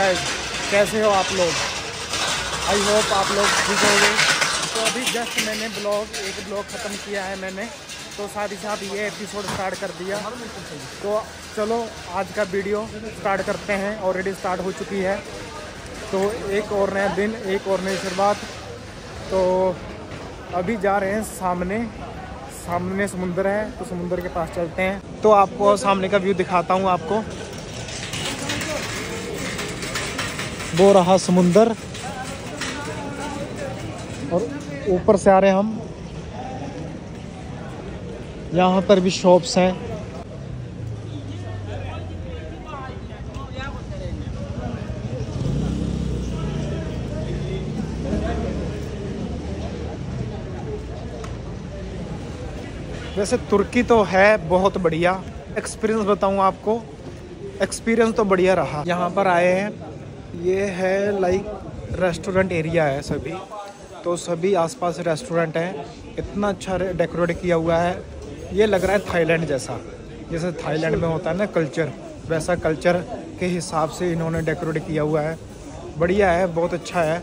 Guys कैसे हो आप लोग? आई होप आप लोग ठीक होंगे। तो अभी जस्ट मैंने ब्लॉग एक ब्लॉग ख़त्म किया है मैंने। तो साथ ही साथ ये एपिसोड स्टार्ट कर दिया। तो चलो, आज का वीडियो स्टार्ट करते हैं। ऑलरेडी स्टार्ट हो चुकी है। तो एक और नया दिन, एक और नई शुरुआत। तो अभी जा रहे हैं सामने। सामने समुंदर है तो समुंदर के पास चलते हैं। तो आपको सामने का व्यू दिखाता हूँ आपको। वो रहा समुंदर। और ऊपर से आ रहे हैं हम। यहाँ पर भी शॉप्स हैं। वैसे तुर्की तो है बहुत बढ़िया। एक्सपीरियंस बताऊँ आपको। एक्सपीरियंस तो बढ़िया रहा। यहाँ पर आए हैं। ये है लाइक रेस्टोरेंट एरिया है सभी। तो सभी आसपास रेस्टोरेंट हैं। इतना अच्छा डेकोरेट किया हुआ है। ये लग रहा है थाईलैंड जैसा। जैसे थाईलैंड में होता है ना कल्चर वैसा कल्चर के हिसाब से इन्होंने डेकोरेट किया हुआ है। बढ़िया है, बहुत अच्छा है।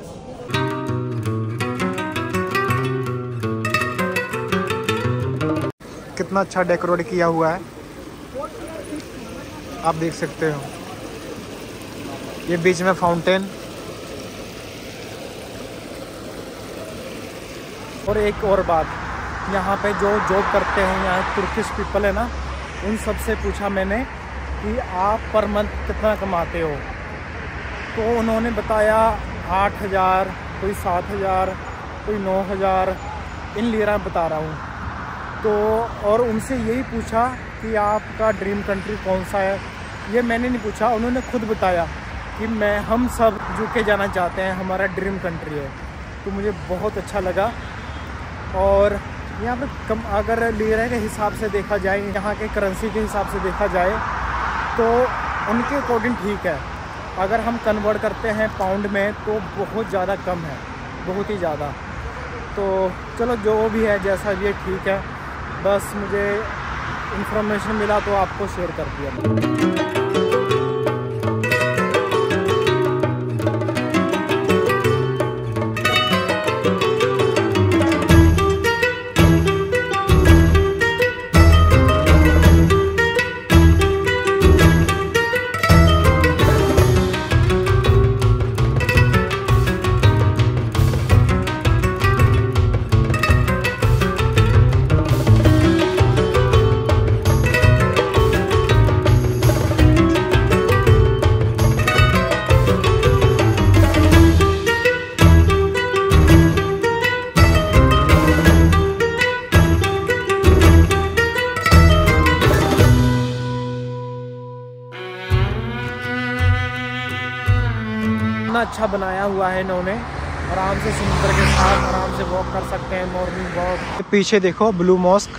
कितना अच्छा डेकोरेट किया हुआ है। आप देख सकते हो। ये बीच में फाउंटेन और एक और बात, यहाँ पे जो जॉब करते हैं, यहाँ तुर्किश पीपल है ना, उन सबसे पूछा मैंने कि आप पर मंथ कितना कमाते हो? तो उन्होंने बताया आठ हज़ार, कोई सात हज़ार, कोई नौ हज़ार, इन लिरा बता रहा हूँ। तो और उनसे यही पूछा कि आपका ड्रीम कंट्री कौन सा है? ये मैंने नहीं पूछा, उन्होंने खुद बताया। कि मैं, हम सब यूके जाना चाहते हैं, हमारा ड्रीम कंट्री है। तो मुझे बहुत अच्छा लगा। और यहाँ पे कम, अगर लेरे के हिसाब से देखा जाए, यहाँ के करेंसी के हिसाब से देखा जाए तो उनके अकॉर्डिंग ठीक है। अगर हम कन्वर्ट करते हैं पाउंड में तो बहुत ज़्यादा कम है। बहुत ही ज़्यादा। तो चलो, जो भी है, जैसा भी है, ठीक है। बस मुझे इन्फॉर्मेशन मिला तो आपको शेयर कर दिया। इतना अच्छा बनाया हुआ है इन्होंने। आराम से समुद्र के साथ आराम से वॉक कर सकते हैं मॉर्निंग वॉक पीछे देखो ब्लू मॉस्क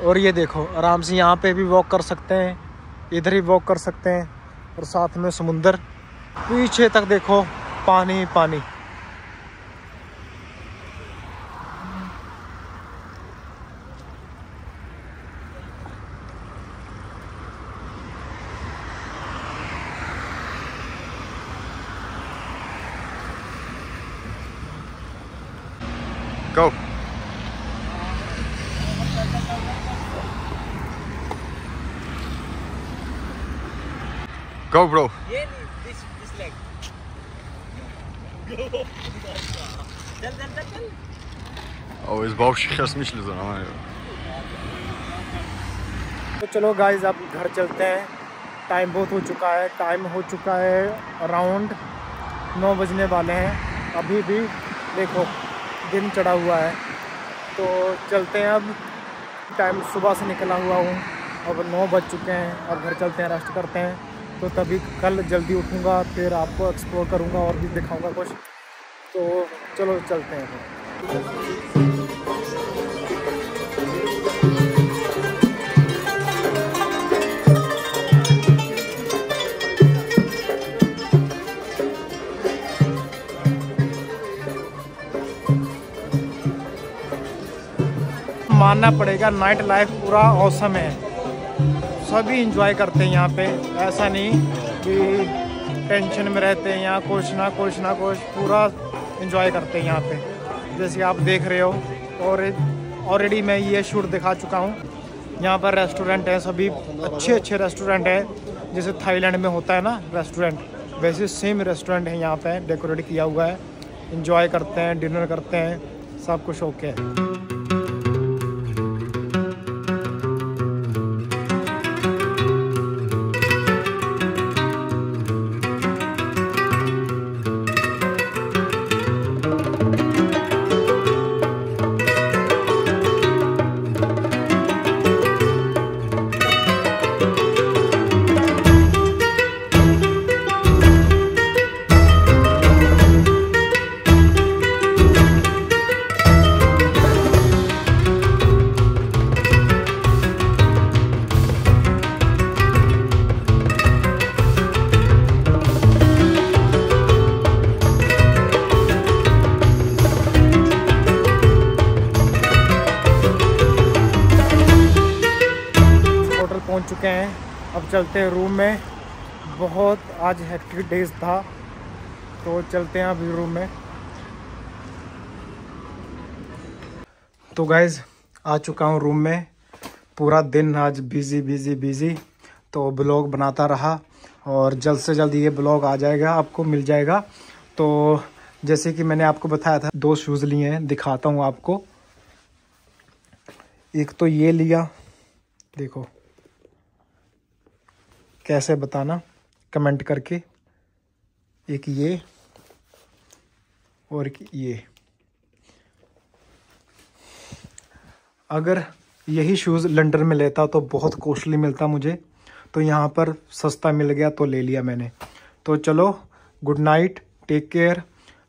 और ये देखो, आराम से यहाँ पे भी वॉक कर सकते हैं, इधर ही वॉक कर सकते हैं, और साथ में समुंदर। पीछे तक देखो, पानी पानी। Go. Go, bro. this this leg. चल चल चल चल Oh, इस बाउश खस मिशल जना तो चलो गाइज़ अब घर चलते हैं। टाइम बहुत हो चुका है टाइम हो चुका है। अराउंड नौ बजने वाले हैं। अभी भी देखो। दिन चढ़ा हुआ है। तो चलते हैं अब। टाइम सुबह से निकला हुआ हूँ। अब नौ बज चुके हैं और घर चलते हैं रेस्ट करते हैं। तो तभी कल जल्दी उठूँगा, फिर आपको एक्सप्लोर करूँगा और भी दिखाऊँगा कुछ। तो चलो चलते हैं। मानना पड़ेगा नाइट लाइफ पूरा औसम है। सभी इंजॉय करते हैं यहाँ पे। ऐसा नहीं कि टेंशन में रहते हैं यहाँ, कुछ ना कुछ ना, कुछ, पूरा इंजॉय करते हैं यहाँ पे। जैसे आप देख रहे हो, और ऑलरेडी मैं ये शूट दिखा चुका हूँ। यहाँ पर रेस्टोरेंट है, सभी अच्छे अच्छे रेस्टोरेंट है। जैसे थाईलैंड में होता है ना रेस्टोरेंट वैसे सेम रेस्टोरेंट है यहाँ पे। डेकोरेट किया हुआ है। इंजॉय करते हैं डिनर करते हैं, सब कुछ ओके है। अब चलते हैं रूम में। बहुत आज हेक्टिक डेज़ था तो चलते हैं अभी रूम में। तो गाइज़ आ चुका हूँ रूम में। पूरा दिन आज बिज़ी बिज़ी बिज़ी तो ब्लॉग बनाता रहा और जल्द से जल्द ये ब्लॉग आ जाएगा, आपको मिल जाएगा। तो जैसे कि मैंने आपको बताया था, दो शूज़ लिए हैं, दिखाता हूँ आपको। एक तो ये लिया, देखो। कैसे बताना? कमेंट करके। एक ये और एक ये। अगर यही शूज़ लंडन में लेता तो बहुत कॉस्टली मिलता मुझे। तो यहाँ पर सस्ता मिल गया तो ले लिया मैंने। तो चलो गुड नाइट टेक केयर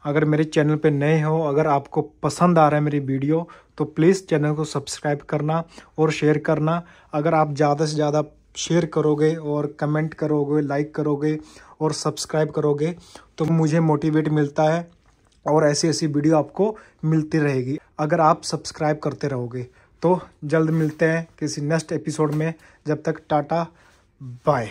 अगर मेरे चैनल पे नए हो, अगर आपको पसंद आ रहा है मेरी वीडियो तो प्लीज़ चैनल को सब्सक्राइब करना और शेयर करना। अगर आप ज़्यादा से ज़्यादा शेयर करोगे और कमेंट करोगे लाइक करोगे और सब्सक्राइब करोगे तो मुझे मोटिवेट मिलता है और ऐसी ऐसी वीडियो आपको मिलती रहेगी। अगर आप सब्सक्राइब करते रहोगे तो जल्द मिलते हैं किसी नेक्स्ट एपिसोड में। जब तक टाटा बाय